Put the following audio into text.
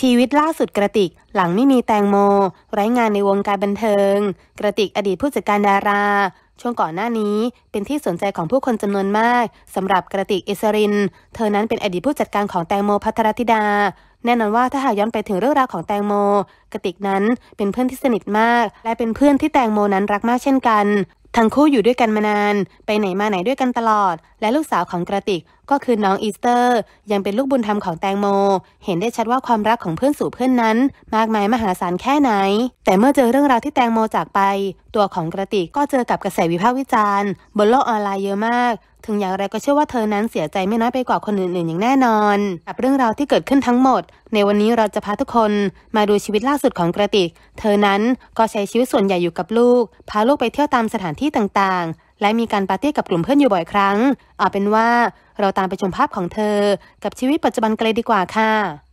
ชีวิตล่าสุดกระติก หลังไม่มีแตงโม ไร้งานในวงการบันเทิง กระติกอดีตผู้จัดการดารา ช่วงก่อนหน้านี้เป็นที่สนใจของผู้คนจำนวนมากสำหรับกระติกอิสริน เธอนั้นเป็นอดีตผู้จัดการของแตงโมพัทรธิดา แน่นอนว่าถ้าหากย้อนไปถึงเรื่องราวของแตงโม กระติกนั้นเป็นเพื่อนที่สนิทมาก และเป็นเพื่อนที่แตงโมนั้นรักมากเช่นกัน ทั้งคู่อยู่ด้วยกันมานาน ไปไหนมาไหนด้วยกันตลอด และลูกสาวของกระติกก็คือน้องอีสเตอร์ ยังเป็นลูกบุญธรรมของแตงโม เห็นได้ชัดว่าความรักของเพื่อนสู่เพื่อนนั้น มากมายมหาศาลแค่ไหน แต่เมื่อเจอเรื่องราวที่แตงโมจากไป ตัวของกระติกก็เจอกับกระแสวิพากษ์วิจารณ์ บนโลกออนไลน์เยอะมาก ถึงอย่างไรก็เชื่อว่าเธอนั้นเสียใจไม่น้อยไปกว่าคนอื่นๆอย่างแน่นอน กับเรื่องราวที่เกิดขึ้นทั้งหมด ในวันนี้เราจะพาทุกคนมาดูชีวิตล่าสุดของกระติก เธอนั้นก็ใช้ชีวิตส่วนใหญ่อยู่กับลูก พาลูกไปเที่ยวตามสถานที่ต่างๆ และมีการปาร์ตี้กับกลุ่มเพื่อนอยู่บ่อยครั้ง เอาเป็นว่าเราตามไปชมภาพของเธอ กับชีวิตปัจจุบันกันเลยดีกว่าค่ะ